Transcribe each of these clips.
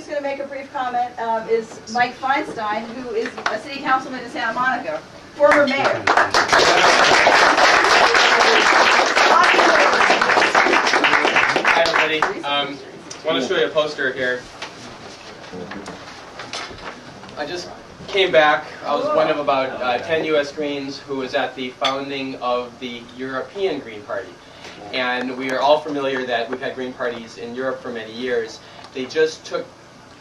who's going to make a brief comment um, is Mike Feinstein, who is a city councilman in Santa Monica, former mayor. Hi, everybody. Um, I want to show you a poster here. I just came back. I was one of about uh, 10 U.S. Greens who was at the founding of the European Green Party. And we are all familiar that we've had Green parties in Europe for many years. They just took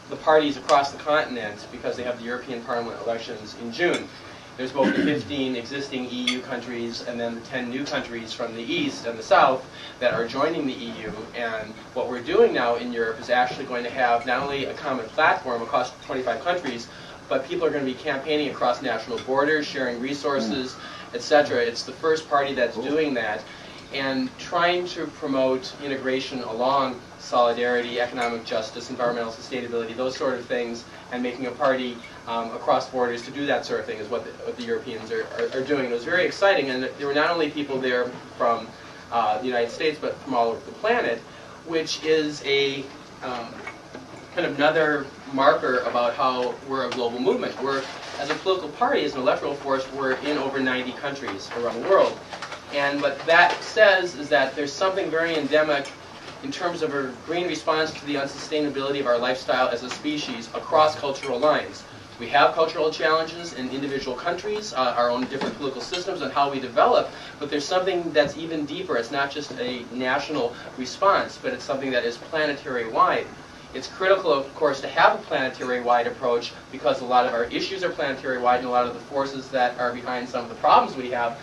the parties across the continent because they have the European Parliament elections in June. There's both the 15 existing EU countries and then the 10 new countries from the east and the south that are joining the EU. And what we're doing now in Europe is actually going to have not only a common platform across 25 countries, but people are going to be campaigning across national borders, sharing resources, hmm. etc. It's the first party that's doing that and trying to promote integration along solidarity, economic justice, environmental sustainability, those sort of things, and making a party um, across borders to do that sort of thing is what the, what the Europeans are, are, are, doing. It was very exciting, and there were not only people there from uh, the United States, but from all over the planet, which is a um, kind of another marker about how we're a global movement. We're, as a political party, as an electoral force, we're in over 90 countries around the world. And what that says is that there's something very endemic in terms of a green response to the unsustainability of our lifestyle as a species across cultural lines. We have cultural challenges in individual countries, uh, our own different political systems and how we develop, but there's something that's even deeper. It's not just a national response, but it's something that is planetary-wide. It's critical, of course, to have a planetary-wide approach because a lot of our issues are planetary-wide and a lot of the forces that are behind some of the problems we have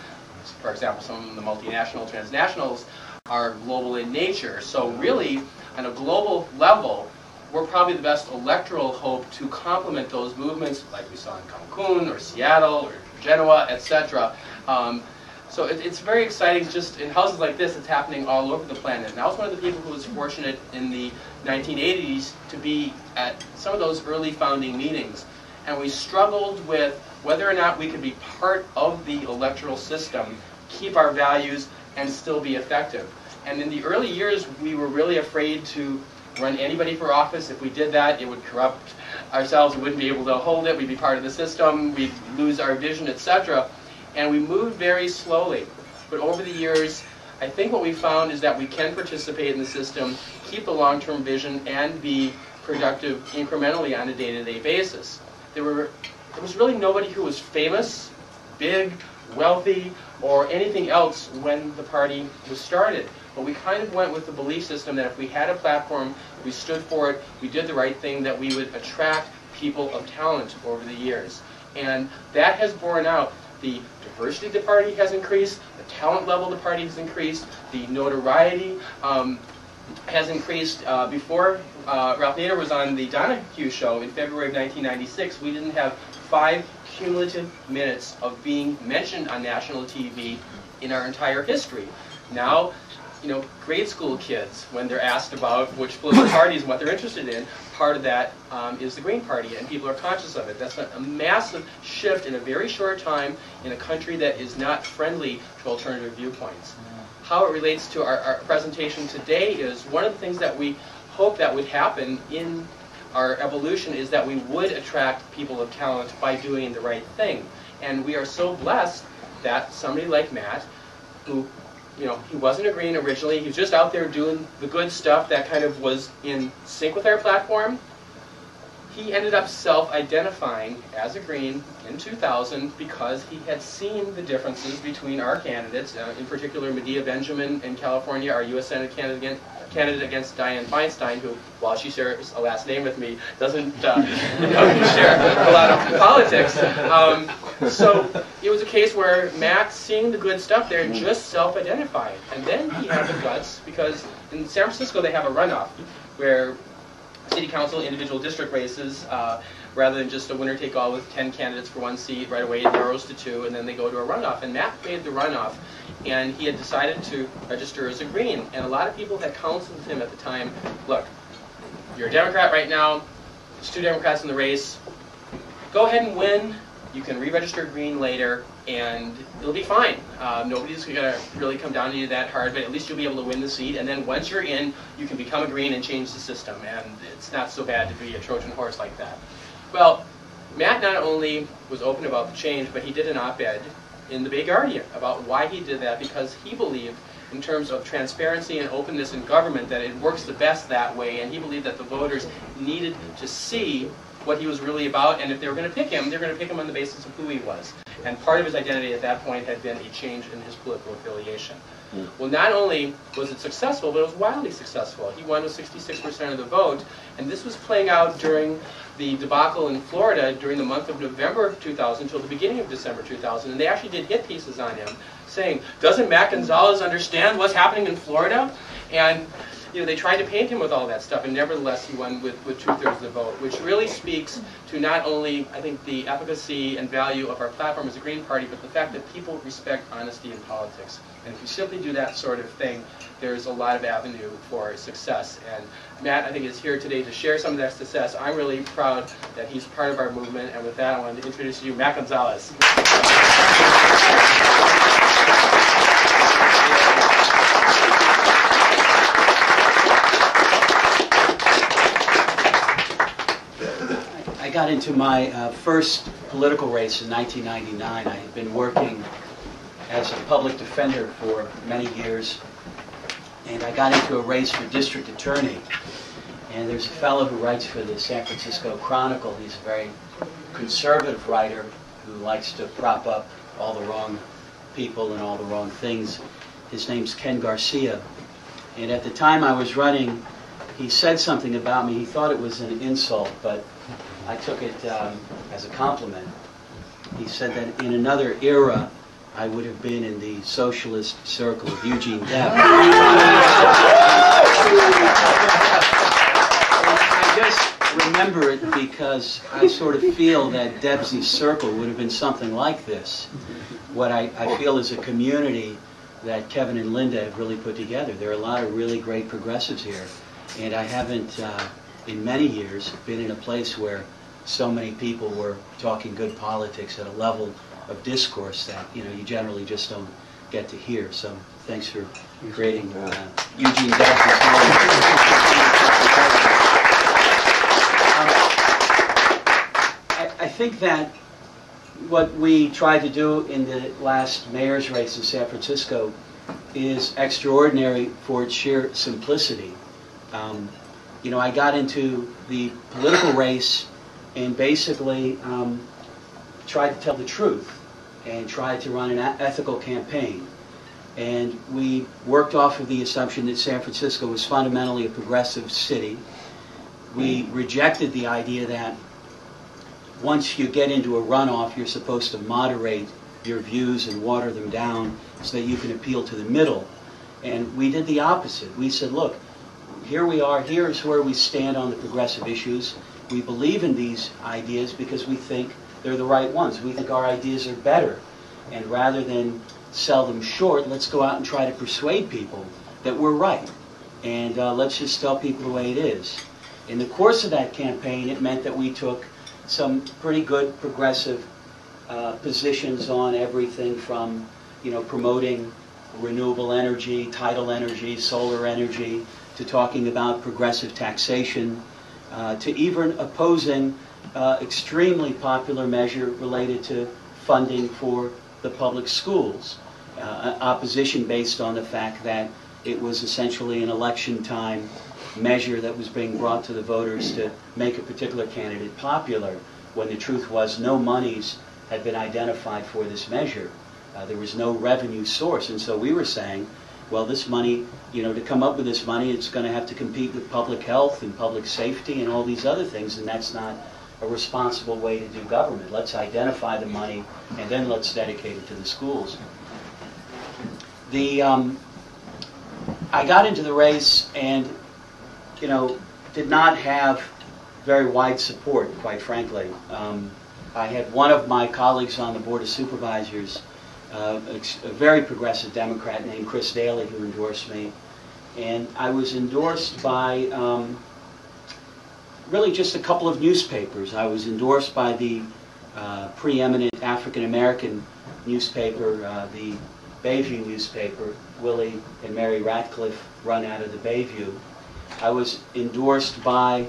for example, some of the multinational transnationals are global in nature. So really, on a global level, we're probably the best electoral hope to complement those movements like we saw in Cancun or Seattle or Genoa, etc. Um, so it, it's very exciting just in houses like this, it's happening all over the planet. And I was one of the people who was fortunate in the 1980s to be at some of those early founding meetings. And we struggled with whether or not we could be part of the electoral system, keep our values, and still be effective. And in the early years, we were really afraid to run anybody for office. If we did that, it would corrupt ourselves. We wouldn't be able to hold it. We'd be part of the system. We'd lose our vision, etc. And we moved very slowly. But over the years, I think what we found is that we can participate in the system, keep a long-term vision, and be productive incrementally on a day-to-day -day basis. There were there was really nobody who was famous, big, wealthy, or anything else when the party was started. But we kind of went with the belief system that if we had a platform, we stood for it, we did the right thing, that we would attract people of talent over the years. And that has borne out. The diversity of the party has increased, the talent level of the party has increased, the notoriety um, has increased. Uh, before uh, Ralph Nader was on the Donahue show in February of 1996, we didn't have five cumulative minutes of being mentioned on national TV in our entire history. Now, you know, grade school kids, when they're asked about which political parties and what they're interested in, part of that um, is the Green Party, and people are conscious of it. That's a, a, massive shift in a very short time in a country that is not friendly to alternative viewpoints. How it relates to our, our presentation today is one of the things that we hope that would happen in our evolution is that we would attract people of talent by doing the right thing. And we are so blessed that somebody like Matt, who, you know, he wasn't a green originally, he was just out there doing the good stuff that kind of was in sync with our platform. He ended up self-identifying as a green in 2000 because he had seen the differences between our candidates, uh, in particular Medea Benjamin in California, our U.S. Senate candidate candidate against Dianne Feinstein, who, while she shares a last name with me, doesn't uh, share a lot of politics. Um, so it was a case where Matt, seeing the good stuff there, just self-identified. And then he had the guts, because in San Francisco they have a runoff, where city council individual district races, uh, rather than just a winner-take-all with 10 candidates for one seat, right away it narrows to two, and then they go to a runoff. And Matt made the runoff and he had decided to register as a Green. And a lot of people had counseled him at the time, look, you're a Democrat right now, there's two Democrats in the race, go ahead and win, You can re-register green later, and it'll be fine. Uh, nobody's going to really come down to you that hard, but at least you'll be able to win the seat. And then once you're in, you can become a green and change the system. And it's not so bad to be a Trojan horse like that. Well, Matt not only was open about the change, but he did an op-ed in the Bay Guardian about why he did that because he believed in terms of transparency and openness in government that it works the best that way and he believed that the voters needed to see what he was really about and if they were going to pick him, they were going to pick him on the basis of who he was. And part of his identity at that point had been a change in his political affiliation. Well, not only was it successful, but it was wildly successful. He won with 66% of the vote, and this was playing out during the debacle in Florida during the month of November 2000 until the beginning of December 2000. And they actually did hit pieces on him saying, doesn't Matt Gonzalez understand what's happening in Florida? And you know, they tried to paint him with all that stuff, and nevertheless he won with, with two-thirds of the vote, which really speaks to not only, I think, the efficacy and value of our platform as a Green Party, but the fact that people respect honesty in politics. And if you simply do that sort of thing, there's a lot of avenue for success. And Matt, I think, is here today to share some of that success. I'm really proud that he's part of our movement, and with that, I want to introduce you, Matt Gonzalez. Got into my uh, first political race in 1999. I had been working as a public defender for many years, and I got into a race for district attorney. And there's a fellow who writes for the San Francisco Chronicle. He's a very conservative writer who likes to prop up all the wrong people and all the wrong things. His name's Ken Garcia. And at the time I was running, he said something about me. He thought it was an insult, but I took it um, as a compliment. He said that in another era, I would have been in the socialist circle of Eugene Debs. I just remember it because I sort of feel that Debs's circle would have been something like this. What I, I feel is a community that Kevin and Linda have really put together. There are a lot of really great progressives here, and I haven't, uh, in many years, been in a place where so many people were talking good politics at a level of discourse that you know you generally just don't get to hear. So thanks for creating uh, Eugene morning. Um, I, I think that what we tried to do in the last mayor's race in San Francisco is extraordinary for its sheer simplicity. Um, you know, I got into the political race and basically um, tried to tell the truth and tried to run an ethical campaign. And we worked off of the assumption that San Francisco was fundamentally a progressive city. We rejected the idea that once you get into a runoff, you're supposed to moderate your views and water them down so that you can appeal to the middle. And we did the opposite. We said, look, here we are, here's where we stand on the progressive issues. We believe in these ideas because we think they're the right ones. We think our ideas are better. And rather than sell them short, let's go out and try to persuade people that we're right. And uh, let's just tell people the way it is. In the course of that campaign, it meant that we took some pretty good progressive uh, positions on everything from, you know, promoting renewable energy, tidal energy, solar energy, to talking about progressive taxation, uh, to even opposing uh, extremely popular measure related to funding for the public schools. Uh, opposition based on the fact that it was essentially an election time measure that was being brought to the voters to make a particular candidate popular, when the truth was no monies had been identified for this measure. Uh, there was no revenue source, and so we were saying, well, this money, you know, to come up with this money, it's going to have to compete with public health and public safety and all these other things, and that's not a responsible way to do government. Let's identify the money, and then let's dedicate it to the schools. The um, I got into the race and, you know, did not have very wide support, quite frankly. Um, I had one of my colleagues on the Board of Supervisors, uh, a very progressive Democrat named Chris Daly, who endorsed me. And I was endorsed by um, really just a couple of newspapers. I was endorsed by the uh, preeminent African American newspaper, uh, the Bayview newspaper. Willie and Mary Ratcliff run out of the Bayview. I was endorsed by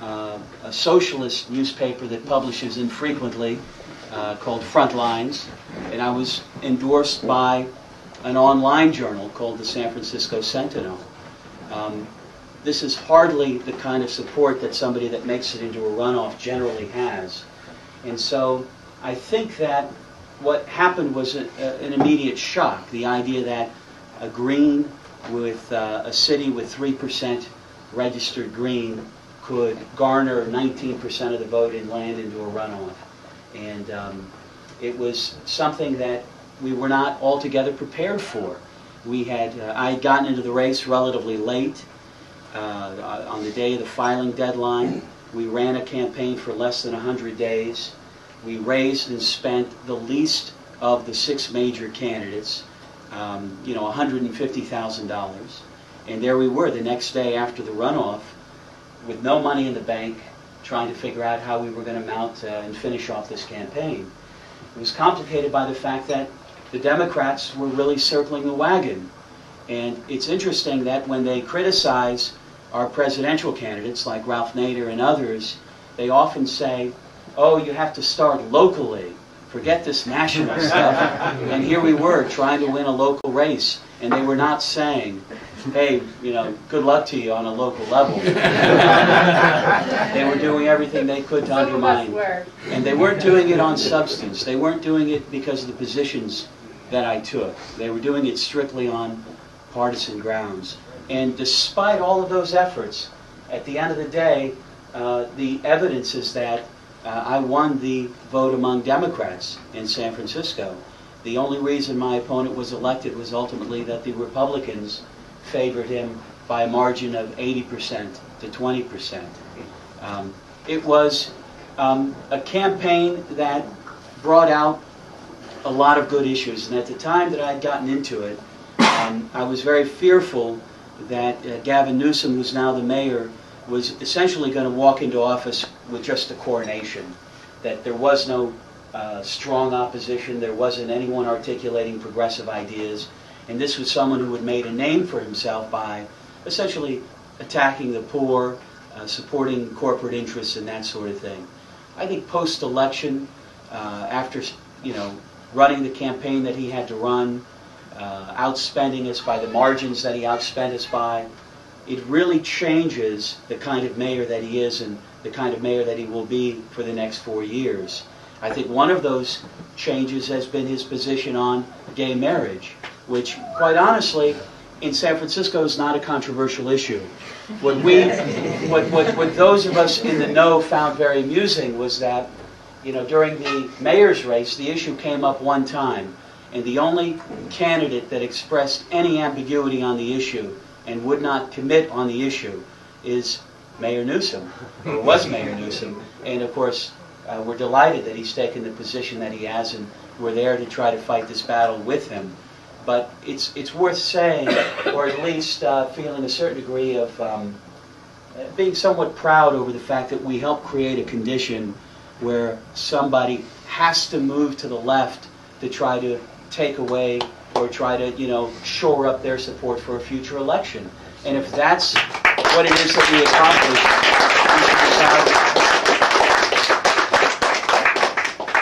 uh, a socialist newspaper that publishes infrequently uh, called Frontlines, and I was endorsed by an online journal called the San Francisco Sentinel. Um, this is hardly the kind of support that somebody that makes it into a runoff generally has. And so I think that what happened was a, a, an immediate shock. The idea that a green with uh, a city with 3% registered green could garner 19% of the vote and land into a runoff. And um, it was something that we were not altogether prepared for. We had, uh, I had gotten into the race relatively late uh, on the day of the filing deadline. We ran a campaign for less than 100 days. We raised and spent the least of the six major candidates, um, you know, $150,000. And there we were the next day after the runoff with no money in the bank, trying to figure out how we were going to mount uh, and finish off this campaign. It was complicated by the fact that the Democrats were really circling the wagon. And it's interesting that when they criticize our presidential candidates like Ralph Nader and others, they often say, oh, you have to start locally. Forget this national stuff. And here we were trying to win a local race, and they were not saying, hey, you know, good luck to you on a local level. they were doing everything they could to undermine. And they weren't doing it on substance. They weren't doing it because of the positions that I took. They were doing it strictly on partisan grounds. And despite all of those efforts, at the end of the day, uh, the evidence is that uh, I won the vote among Democrats in San Francisco. The only reason my opponent was elected was ultimately that the Republicans favored him by a margin of 80% to 20%. Um, it was um, a campaign that brought out a lot of good issues. And at the time that I'd gotten into it, um, I was very fearful that uh, Gavin Newsom, who's now the mayor, was essentially going to walk into office with just a coronation. That there was no uh, strong opposition, there wasn't anyone articulating progressive ideas, and this was someone who had made a name for himself by essentially attacking the poor, uh, supporting corporate interests, and that sort of thing. I think post-election, uh, after you know running the campaign that he had to run, uh, outspending us by the margins that he outspent us by, it really changes the kind of mayor that he is and the kind of mayor that he will be for the next four years. I think one of those changes has been his position on gay marriage, which, quite honestly, in San Francisco is not a controversial issue. What we, what, what, what those of us in the know found very amusing was that, you know, during the mayor's race, the issue came up one time, and the only candidate that expressed any ambiguity on the issue and would not commit on the issue is Mayor Newsom, or was Mayor Newsom. And of course, uh, we're delighted that he's taken the position that he has, and we're there to try to fight this battle with him. But it's, it's worth saying, or at least uh, feeling a certain degree of um, being somewhat proud over the fact that we help create a condition where somebody has to move to the left to try to take away or try to, you know, shore up their support for a future election. And if that's what it is that we accomplish,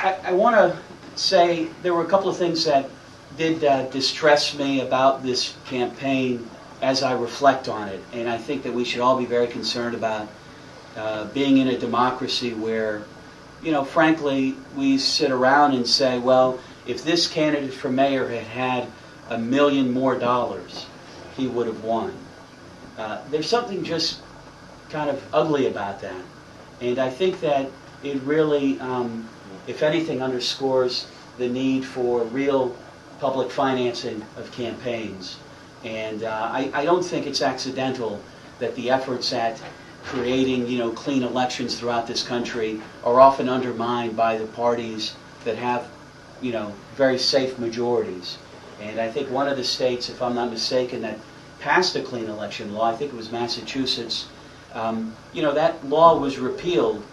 I, I want to say there were a couple of things that did uh, distress me about this campaign as I reflect on it. And I think that we should all be very concerned about uh, being in a democracy where, you know, frankly, we sit around and say, well, if this candidate for mayor had had a million more dollars, he would have won. Uh, there's something just kind of ugly about that. And I think that it really, um, if anything, underscores the need for real public financing of campaigns. And uh, I, I don't think it's accidental that the efforts at creating, you know, clean elections throughout this country are often undermined by the parties that have you know, very safe majorities. And I think one of the states, if I'm not mistaken, that passed a clean election law, I think it was Massachusetts, um, you know, that law was repealed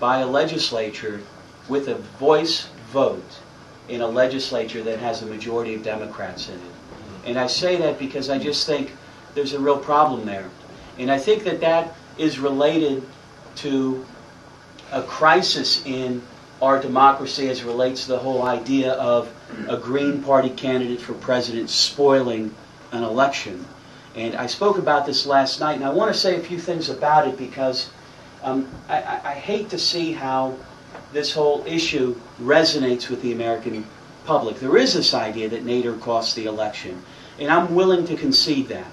by a legislature with a voice vote in a legislature that has a majority of Democrats in it. And I say that because I just think there's a real problem there. And I think that that is related to a crisis in our democracy as it relates to the whole idea of a Green Party candidate for president spoiling an election. And I spoke about this last night, and I want to say a few things about it because um, I, I, I hate to see how this whole issue resonates with the American public. There is this idea that Nader cost the election, and I'm willing to concede that.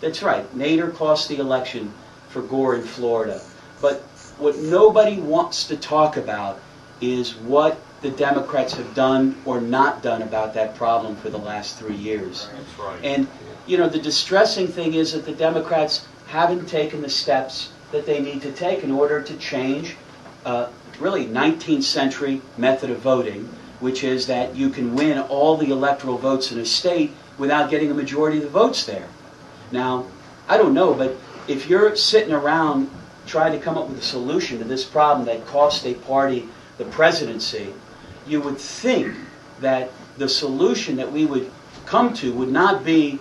That's right, Nader cost the election for Gore in Florida. But what nobody wants to talk about is what the Democrats have done or not done about that problem for the last three years. That's right. And, you know, the distressing thing is that the Democrats haven't taken the steps that they need to take in order to change uh, really 19th century method of voting, which is that you can win all the electoral votes in a state without getting a majority of the votes there. Now, I don't know, but if you're sitting around trying to come up with a solution to this problem that cost a party the presidency, you would think that the solution that we would come to would not be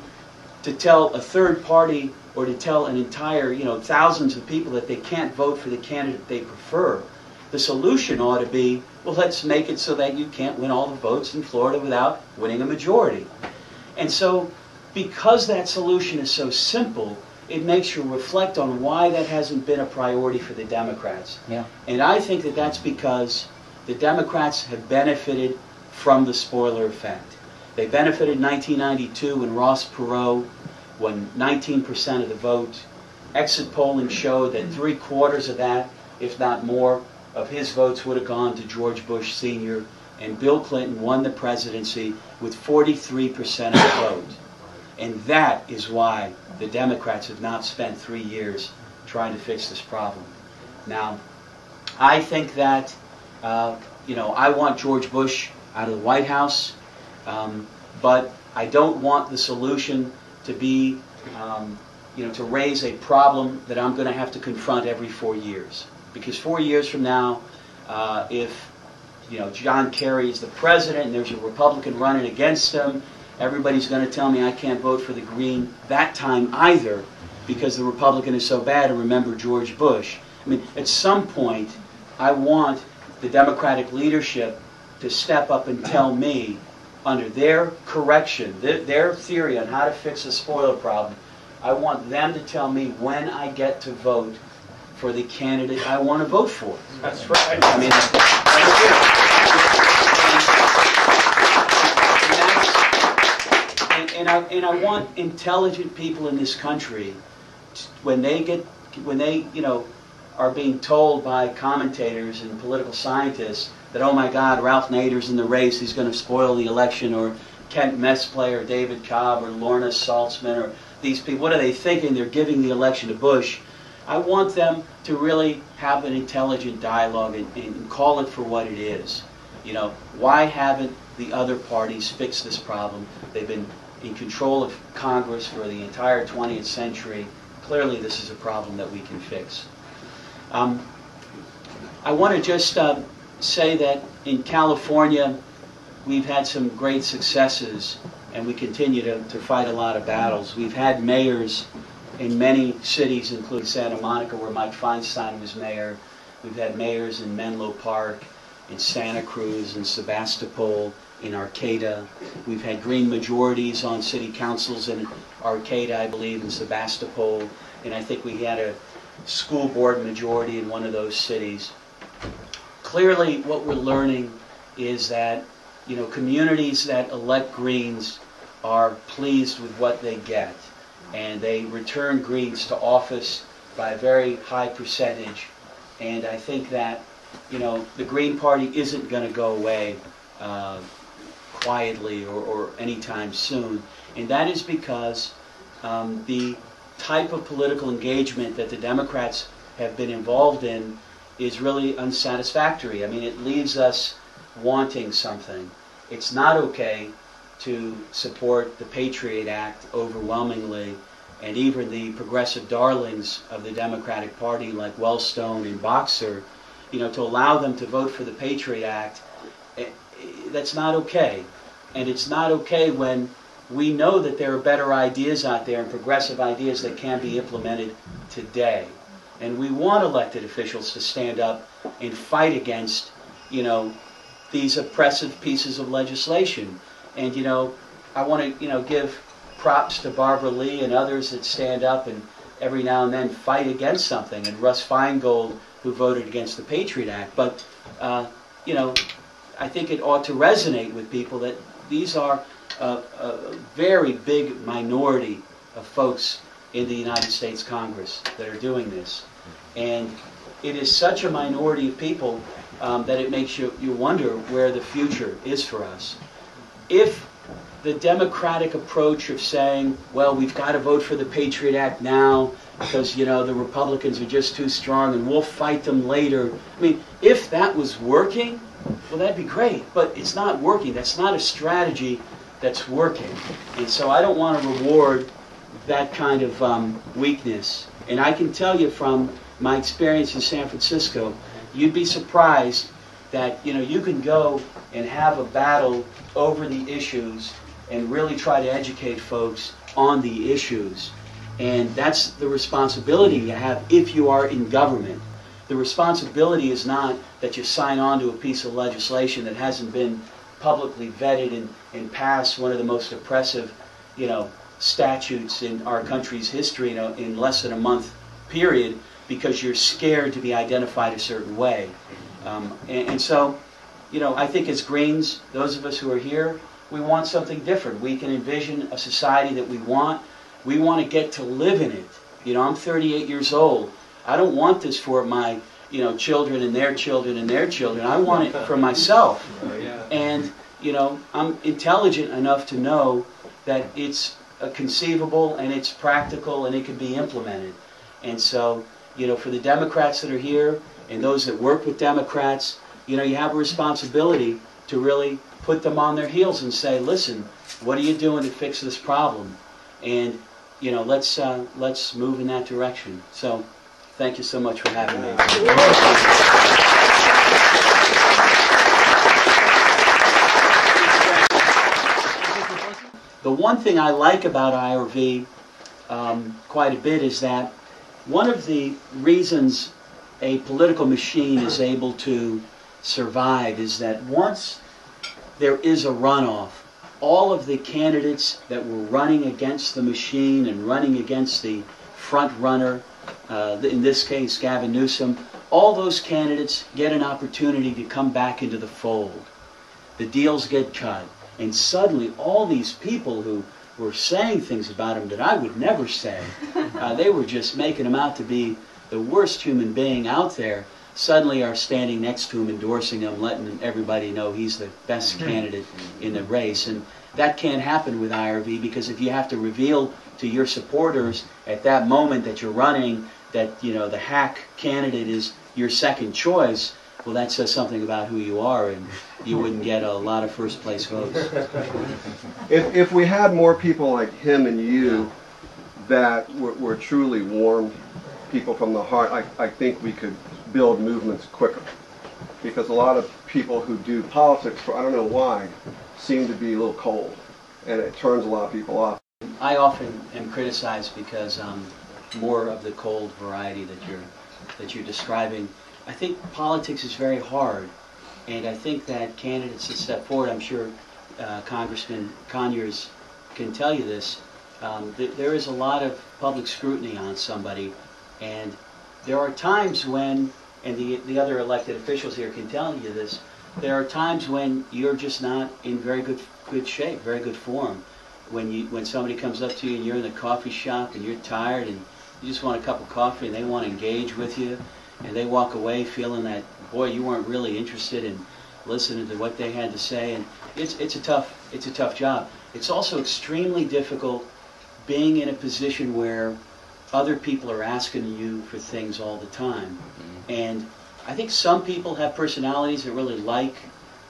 to tell a third party or to tell an entire, you know, thousands of people that they can't vote for the candidate they prefer. The solution ought to be, well, let's make it so that you can't win all the votes in Florida without winning a majority. And so, because that solution is so simple, it makes you reflect on why that hasn't been a priority for the Democrats. Yeah. And I think that that's because the Democrats have benefited from the spoiler effect. They benefited in 1992 when Ross Perot won 19% of the vote. Exit polling showed that three quarters of that, if not more, of his votes would have gone to George Bush Sr. And Bill Clinton won the presidency with 43% of the vote. And that is why the Democrats have not spent three years trying to fix this problem. Now, I think that, uh, you know, I want George Bush out of the White House, um, but I don't want the solution to be, um, you know, to raise a problem that I'm going to have to confront every four years. Because four years from now, uh, if, you know, John Kerry is the president and there's a Republican running against him, everybody's going to tell me I can't vote for the Green that time either because the Republican is so bad and remember George Bush. I mean, at some point, I want the Democratic leadership to step up and tell me, under their correction, their, their theory on how to fix the spoiler problem, I want them to tell me when I get to vote for the candidate I want to vote for. That's right. I mean, and, and I and I want intelligent people in this country t- when they get when they you know are being told by commentators and political scientists that oh my God Ralph Nader's in the race he's going to spoil the election or Kent Mesplay or David Cobb or Lorna Salzman or these people what are they thinking they're giving the election to Bush I want them to really have an intelligent dialogue and, and call it for what it is. You know, why haven't the other parties fixed this problem? They've been in control of Congress for the entire 20th century. Clearly, this is a problem that we can fix. Um, I want to just uh, say that in California, we've had some great successes, and we continue to, to fight a lot of battles. We've had mayors in many cities, including Santa Monica, where Mike Feinstein was mayor. We've had mayors in Menlo Park, in Santa Cruz, in Sebastopol, in Arcata. We've had green majorities on city councils in Arcata, I believe, in Sebastopol, and I think we had a school board majority in one of those cities. Clearly, what we're learning is that, you know, communities that elect Greens are pleased with what they get and they return Greens to office by a very high percentage. And I think that, you know, the Green Party isn't going to go away uh, quietly or, or anytime soon. And that is because um, the type of political engagement that the Democrats have been involved in is really unsatisfactory. I mean, it leaves us wanting something. It's not okay to support the Patriot Act overwhelmingly, and even the progressive darlings of the Democratic Party like Wellstone and Boxer you know, to allow them to vote for the Patriot Act, eh, that's not okay. And it's not okay when we know that there are better ideas out there and progressive ideas that can be implemented today. And we want elected officials to stand up and fight against, you know, these oppressive pieces of legislation. And, you know, I want to, you know, give props to Barbara Lee and others that stand up and every now and then fight against something, and Russ Feingold, who voted against the Patriot Act. But, uh, you know, I think it ought to resonate with people that these are a, a very big minority of folks in the United States Congress that are doing this. And it is such a minority of people um, that it makes you, you wonder where the future is for us. If the democratic approach of saying, well, we've got to vote for the Patriot Act now because, you know, the Republicans are just too strong and we'll fight them later. I mean, if that was working, well, that'd be great, but it's not working. That's not a strategy that's working. And so I don't want to reward that kind of um, weakness. And I can tell you from my experience in San Francisco, you'd be surprised that, you know, you can go and have a battle over the issues and really try to educate folks on the issues. And that's the responsibility you have if you are in government. The responsibility is not that you sign on to a piece of legislation that hasn't been publicly vetted and, and passed one of the most oppressive, you know, statutes in our country's history you know, in less than a month period because you're scared to be identified a certain way. Um, and, and so, you know, I think as Greens, those of us who are here, we want something different. We can envision a society that we want. We want to get to live in it. You know, I'm 38 years old. I don't want this for my, you know, children and their children and their children. I want it for myself. And, you know, I'm intelligent enough to know that it's conceivable and it's practical and it can be implemented. And so, you know, for the Democrats that are here and those that work with Democrats, you know, you have a responsibility to really put them on their heels and say, listen, what are you doing to fix this problem? And, you know, let's, uh, let's move in that direction. So, thank you so much for having me. The one thing I like about IRV um, quite a bit is that one of the reasons a political machine is able to survive is that once there is a runoff, all of the candidates that were running against the machine and running against the front runner, uh, in this case Gavin Newsom, all those candidates get an opportunity to come back into the fold. The deals get cut. And suddenly, all these people who were saying things about him that I would never say, uh, they were just making him out to be the worst human being out there, suddenly are standing next to him, endorsing him, letting everybody know he's the best mm-hmm. candidate in the race. And that can't happen with IRV because if you have to reveal to your supporters at that moment that you're running that you know the hack candidate is your second choice, well, that says something about who you are, and you wouldn't get a lot of first place votes. If, if we had more people like him and you that were, were truly warm people from the heart, I, I think we could build movements quicker. Because a lot of people who do politics, for I don't know why, seem to be a little cold, and it turns a lot of people off. I often am criticized because I'm more of the cold variety that you're that you're describing. I think politics is very hard, and I think that candidates that step forward, I'm sure uh, Congressman Conyers can tell you this, um, th there is a lot of public scrutiny on somebody, and there are times when, and the, the other elected officials here can tell you this, there are times when you're just not in very good good shape, very good form. When you when somebody comes up to you and you're in the coffee shop and you're tired and you just want a cup of coffee and they want to engage with you and they walk away feeling that boy you weren't really interested in listening to what they had to say and it's it's a tough it's a tough job it's also extremely difficult being in a position where other people are asking you for things all the time. Mm-hmm. and i think some people have personalities that really like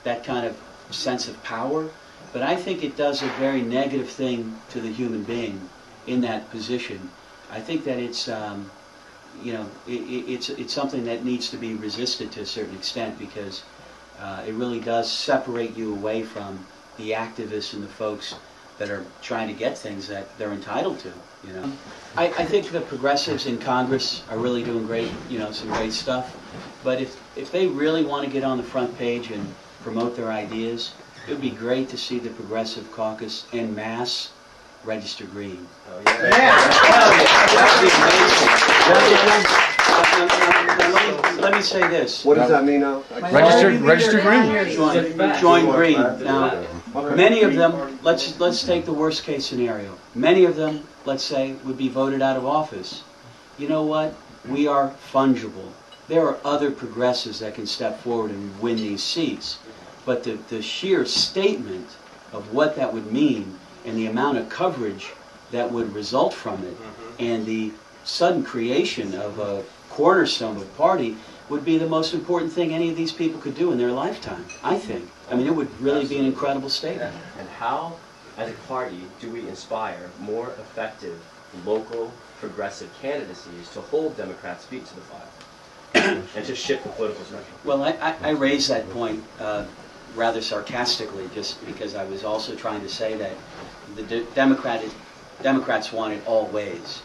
that kind of sense of power but i think it does a very negative thing to the human being in that position. I think that it's um, you know, i i it's, it's something that needs to be resisted to a certain extent because uh, it really does separate you away from the activists and the folks that are trying to get things that they're entitled to, you know. I, I think the progressives in Congress are really doing great, you know, some great stuff. But if, if they really want to get on the front page and promote their ideas, it would be great to see the Progressive Caucus en masse register green. Oh, yeah. Let me- Let me say this. What does that mean now? Register, register green. Join, join green. Now, many of them, let's, let's take the worst case scenario. Many of them, let's say, would be voted out of office. You know what? We are fungible. There are other progressives that can step forward and win these seats. But the, the sheer statement of what that would mean and the amount of coverage that would result from it mm-hmm. and the sudden creation of a cornerstone of a party would be the most important thing any of these people could do in their lifetime, I think. I mean, it would really be an incredible statement. And how, as a party, do we inspire more effective local progressive candidacies to hold Democrats' feet to the fire and to shift the political spectrum? Well, I, I, I raised that point uh, rather sarcastically, just because I was also trying to say that the de- Democratic, Democrats want it all ways.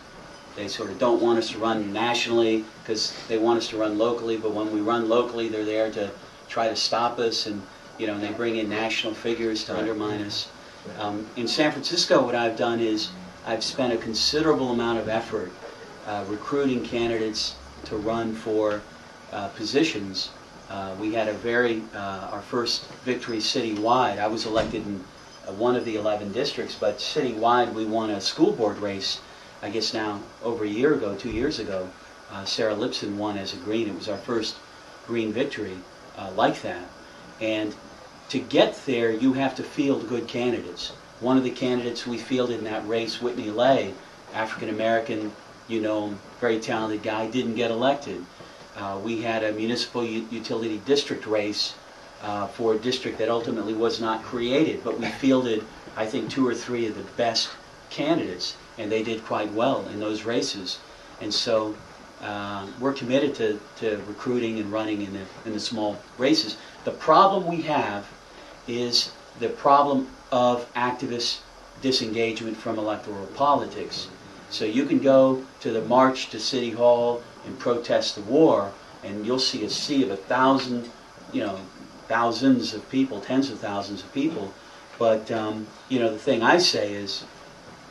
They sort of don't want us to run nationally because they want us to run locally, but when we run locally, they're there to try to stop us, and you know, and they bring in national figures to undermine us. Um, in San Francisco, what I've done is I've spent a considerable amount of effort uh, recruiting candidates to run for uh, positions. Uh, we had a very, uh, our first victory citywide. I was elected in uh, one of the 11 districts, but citywide we won a school board race, I guess now over a year ago, two years ago. Uh, Sarah Lipson won as a green. It was our first green victory like that. And to get there, you have to field good candidates. One of the candidates we fielded in that race, Whitney Lay, African American, you know, very talented guy, didn't get elected. Uh, we had a municipal utility district race uh, for a district that ultimately was not created, but we fielded, I think, two or three of the best candidates, and they did quite well in those races. And so uh, we're committed to, to recruiting and running in the, in the small races. The problem we have is the problem of activist disengagement from electoral politics. So you can go to the march to City Hall and protest the war, and you'll see a sea of a thousand, you know, thousands of people, tens of thousands of people. But, um, you know, the thing I say is,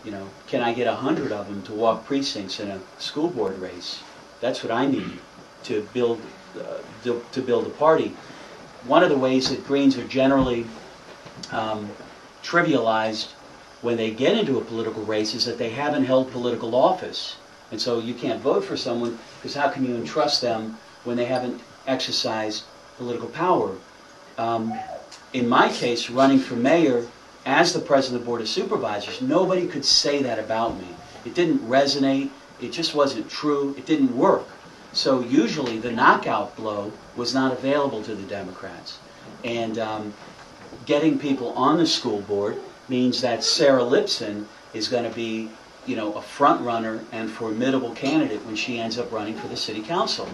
you know, can I get a hundred of them to walk precincts in a school board race? That's what I need to build, uh, to, to build a party. One of the ways that Greens are generally um, trivialized when they get into a political race is that they haven't held political office. And so you can't vote for someone because how can you entrust them when they haven't exercised political power? Um, in my case, running for mayor as the president of the Board of Supervisors, nobody could say that about me. It didn't resonate. It just wasn't true. It didn't work. So usually the knockout blow was not available to the Democrats. And um, getting people on the school board means that Sarah Lipson is going to be, you know, a front runner and formidable candidate when she ends up running for the city council,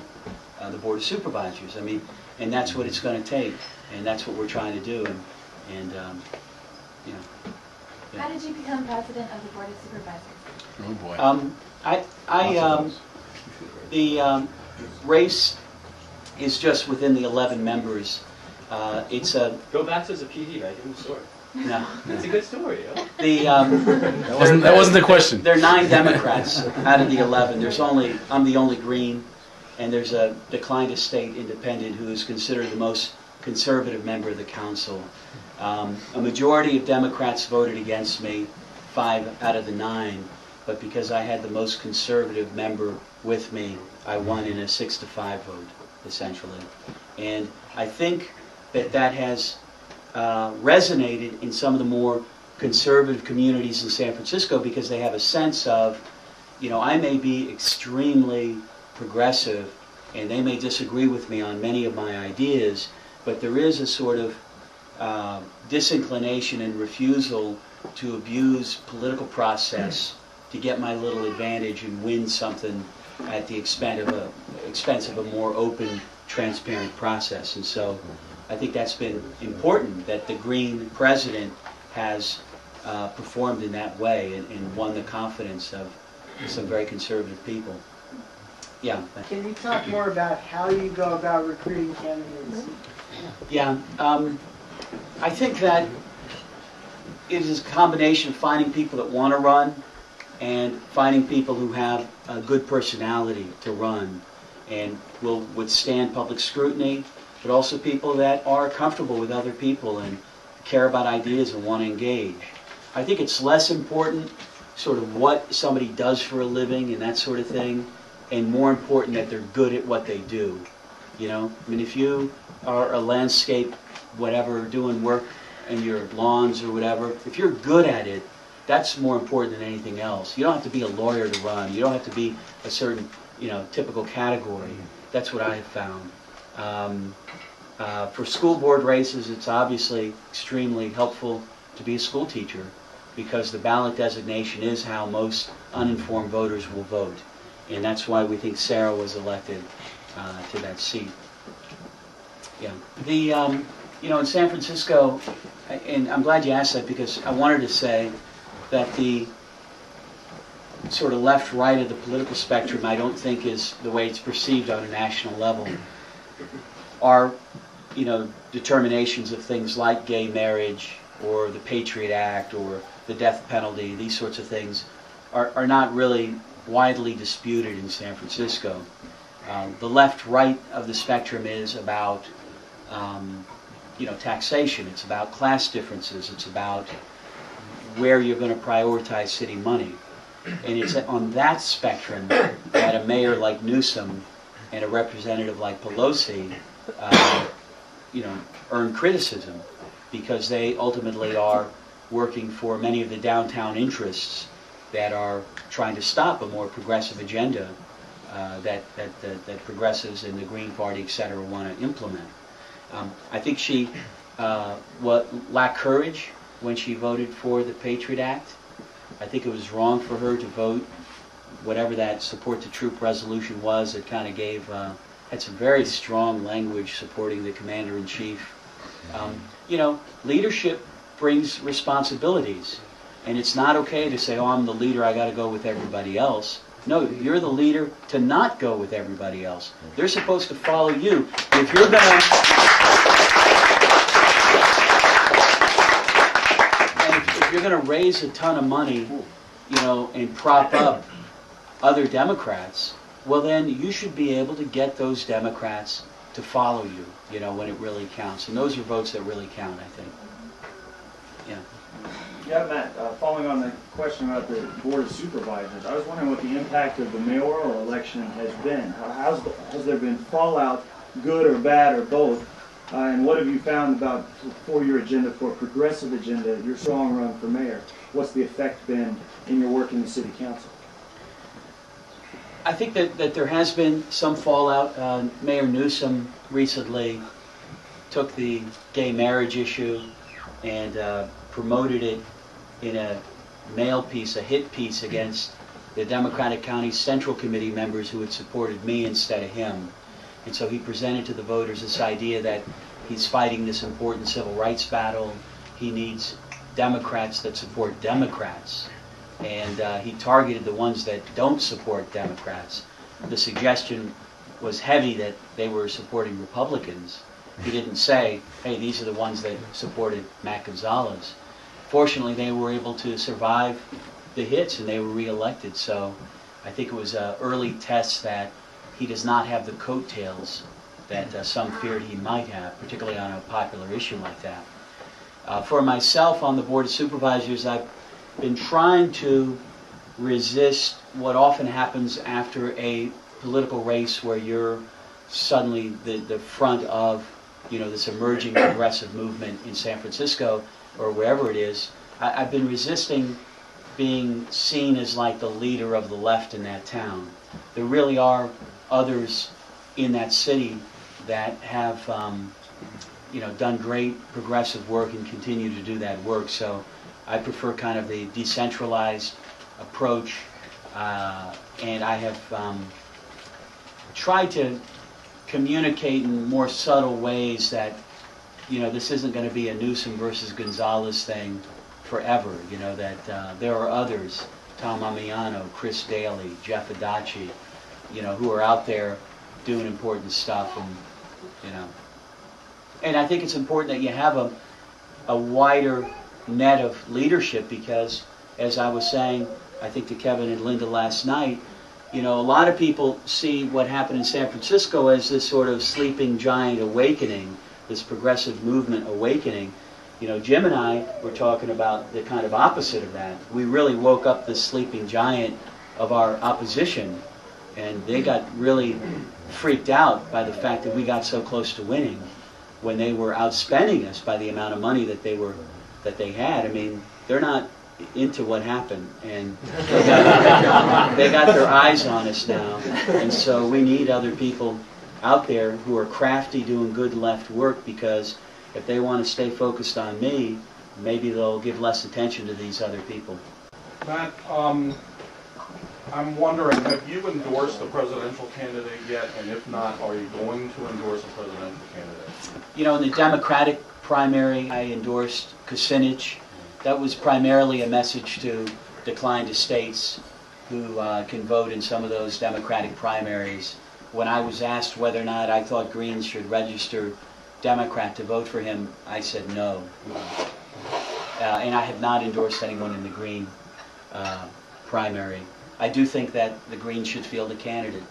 uh, the board of supervisors. I mean, and that's what it's going to take, and that's what we're trying to do. And, and um, you know, How did you become president of the Board of Supervisors? Oh, boy. um, I, I, um, the um, race is just within the 11 members. Uh, it's a Go back to as a PD, right? Give them the story. no. It's a good story, yo. The um, That wasn't, that wasn't the question. There are nine Democrats out of the 11. There's only, I'm the only Green, and there's a declined estate independent who is considered the most conservative member of the council. Um, a majority of Democrats voted against me, five out of the nine, but because I had the most conservative member with me, I won in a six to five vote, essentially. And I think that that has uh, resonated in some of the more conservative communities in San Francisco because they have a sense of, you know, I may be extremely progressive and they may disagree with me on many of my ideas, but there is a sort of uh, disinclination and refusal to abuse political process to get my little advantage and win something at the expense of a, expense of a more open, transparent process. And so I think that's been important, that the Green president has uh, performed in that way and, and won the confidence of some very conservative people. Yeah. Can you talk more about how you go about recruiting candidates? Yeah, um, I think that it is a combination of finding people that want to run and finding people who have a good personality to run and will withstand public scrutiny, but also people that are comfortable with other people and care about ideas and want to engage. I think it's less important sort of what somebody does for a living and that sort of thing, and more important that they're good at what they do. You know, I mean, if you are a landscape, whatever, doing work in your lawns or whatever, if you're good at it, that's more important than anything else. You don't have to be a lawyer to run. You don't have to be a certain, you know, typical category. That's what I have found. Um, uh, for school board races, it's obviously extremely helpful to be a school teacher because the ballot designation is how most uninformed voters will vote. And that's why we think Sarah was elected uh, to that seat. Yeah. The, um, you know, in San Francisco, and I'm glad you asked that because I wanted to say that the sort of left-right of the political spectrum, I don't think is the way it's perceived on a national level. Are, you know, determinations of things like gay marriage or the Patriot Act or the death penalty, these sorts of things, are, are not really widely disputed in San Francisco. Um, the left-right of the spectrum is about, um, you know, taxation. It's about class differences. It's about where you're going to prioritize city money. And it's on that spectrum that a mayor like Newsom and a representative like Pelosi, uh, you know, earn criticism because they ultimately are working for many of the downtown interests that are trying to stop a more progressive agenda uh, that, that, that, that progressives in the Green Party, et cetera, want to implement. Um, I think she uh, what, lacked courage when she voted for the Patriot Act. I think it was wrong for her to vote whatever that support the troop resolution was. It kind of gave, uh, had some very strong language supporting the commander in chief. Um, you know, leadership brings responsibilities. And it's not okay to say, oh, I'm the leader, I got to go with everybody else. No, you're the leader to not go with everybody else. They're supposed to follow you. If you're going to. If you're going to raise a ton of money, you know, and prop up other Democrats, well, then you should be able to get those Democrats to follow you, you know, when it really counts. And those are votes that really count, I think. Yeah. Yeah, Matt, uh, following on the question about the Board of Supervisors, I was wondering what the impact of the mayoral election has been. How- How's, the- has there been fallout, good or bad or both? Uh, and what have you found about for your agenda, for a progressive agenda, your strong run for mayor? What's the effect been in your work in the city council? I think that, that there has been some fallout. Uh, Mayor Newsom recently took the gay marriage issue and uh, promoted it in a mail piece, a hit piece against the Democratic County Central Committee members who had supported me instead of him. And so he presented to the voters this idea that he's fighting this important civil rights battle. He needs Democrats that support Democrats. And uh, he targeted the ones that don't support Democrats. The suggestion was heavy that they were supporting Republicans. He didn't say, hey, these are the ones that supported Matt Gonzalez. Fortunately, they were able to survive the hits and they were reelected. So I think it was an early test that he does not have the coattails that uh, some feared he might have, particularly on a popular issue like that. Uh, for myself on the Board of Supervisors, I've been trying to resist what often happens after a political race where you're suddenly the, the front of you know this emerging progressive movement in San Francisco or wherever it is. I, I've been resisting being seen as like the leader of the left in that town. There really are others in that city that have um, you know done great progressive work and continue to do that work. So I prefer kind of the decentralized approach, uh, and I have um, tried to communicate in more subtle ways that, you know, this isn't going to be a Newsom versus Gonzalez thing forever. You know, that uh, there are others, Tom Ammiano, Chris Daly, Jeff Adachi, you know, who are out there doing important stuff and, you know. And I think it's important that you have a, a wider net of leadership because, as I was saying, I think to Kevin and Linda last night, you know, a lot of people see what happened in San Francisco as this sort of sleeping giant awakening, this progressive movement awakening. You know, Jim and I were talking about the kind of opposite of that. We really woke up the sleeping giant of our opposition, and they got really freaked out by the fact that we got so close to winning when they were outspending us by the amount of money that they were that they had. I mean, they're not into what happened, and they got, they got their eyes on us now, and so we need other people out there who are crafty, doing good left work because if they want to stay focused on me, maybe they'll give less attention to these other people. Matt, um, I'm wondering, have you endorsed a presidential candidate yet? And if not, are you going to endorse a presidential candidate? You know, in the Democratic primary, I endorsed Kucinich. That was primarily a message to declined states who uh, can vote in some of those Democratic primaries. When I was asked whether or not I thought Greens should register Democrat to vote for him, I said no. Uh, and I have not endorsed anyone in the Green uh, primary. I do think that the Greens should field a candidate.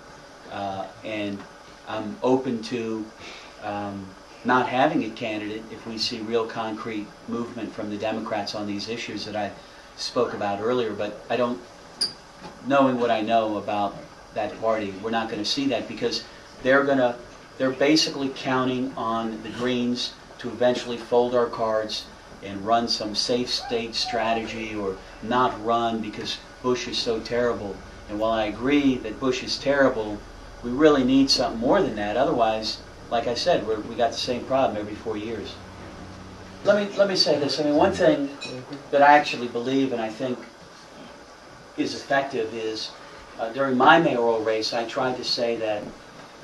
Uh, and I'm open to um, not having a candidate if we see real concrete movement from the Democrats on these issues that I spoke about earlier. But I don't, knowing what I know about that party, we're not going to see that because they're going to, they're basically counting on the Greens to eventually fold our cards and run some safe state strategy or not run because Bush is so terrible. And while I agree that Bush is terrible, we really need something more than that. Otherwise, like I said, we're, we got the same problem every four years. Let me let me say this. I mean, one thing that I actually believe and I think is effective is uh, during my mayoral race, I tried to say that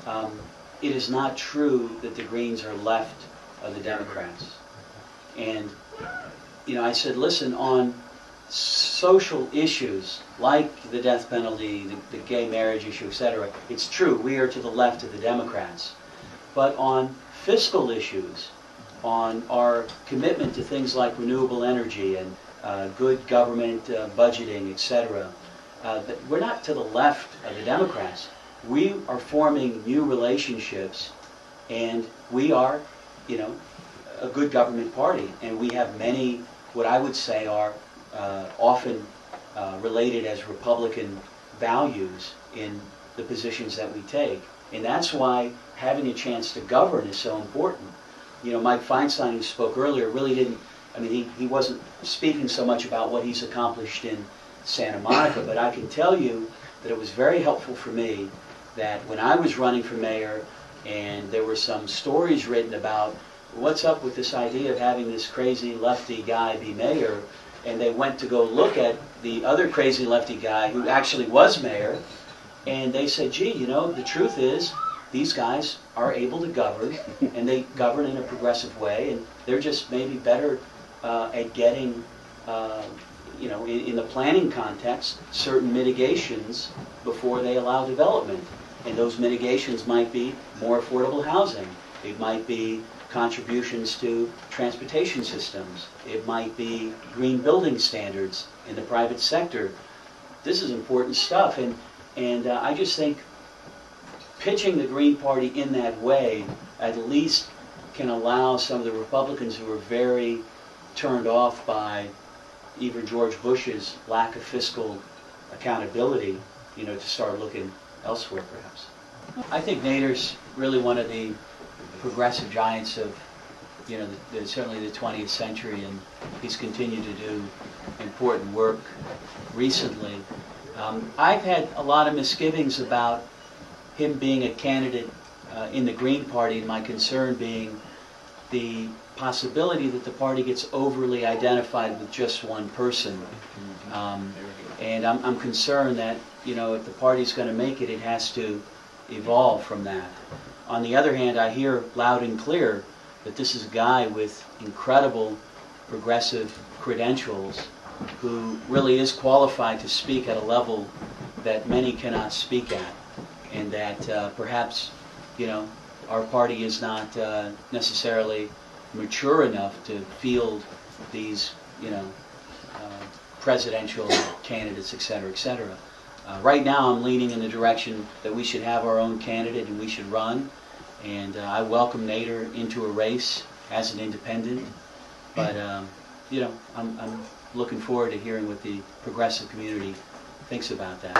um, it is not true that the Greens are left of the Democrats. And you know, I said, listen, on social issues like the death penalty, the, the gay marriage issue, etc., it's true we are to the left of the Democrats. But on fiscal issues, on our commitment to things like renewable energy and uh, good government uh, budgeting, etc., uh, we're not to the left of the Democrats. We are forming new relationships, and we are, you know, a good government party, and we have many, what I would say are uh, often uh, related as Republican values in the positions that we take. And that's why having a chance to govern is so important. You know, Mike Feinstein, who spoke earlier, really didn't, I mean, he, he wasn't speaking so much about what he's accomplished in Santa Monica, but I can tell you that it was very helpful for me that when I was running for mayor and there were some stories written about what's up with this idea of having this crazy lefty guy be mayor, and they went to go look at the other crazy lefty guy who actually was mayor, and they said, gee, you know, the truth is these guys are able to govern, and they govern in a progressive way, and they're just maybe better uh, at getting, uh, you know, in, in the planning context, certain mitigations before they allow development. And those mitigations might be more affordable housing. It might be contributions to transportation systems. It might be green building standards in the private sector. This is important stuff, and and uh, I just think pitching the Green Party in that way at least can allow some of the Republicans who are very turned off by even George Bush's lack of fiscal accountability, you know, to start looking elsewhere perhaps. I think Nader's really one of the progressive giants of, you know, the, the, certainly the 20th century, and he's continued to do important work recently. Um, I've had a lot of misgivings about him being a candidate uh, in the Green Party, and my concern being the possibility that the party gets overly identified with just one person. Um, and I'm, I'm, concerned that, you know, if the party's going to make it, it has to evolve from that. On the other hand, I hear loud and clear that this is a guy with incredible progressive credentials who really is qualified to speak at a level that many cannot speak at, and that uh, perhaps, you know, our party is not uh, necessarily mature enough to field these, you know, uh, presidential candidates, et cetera, et cetera. Uh, right now, I'm leaning in the direction that we should have our own candidate and we should run. And uh, I welcome Nader into a race as an independent. But, um, you know, I'm, I'm looking forward to hearing what the progressive community thinks about that.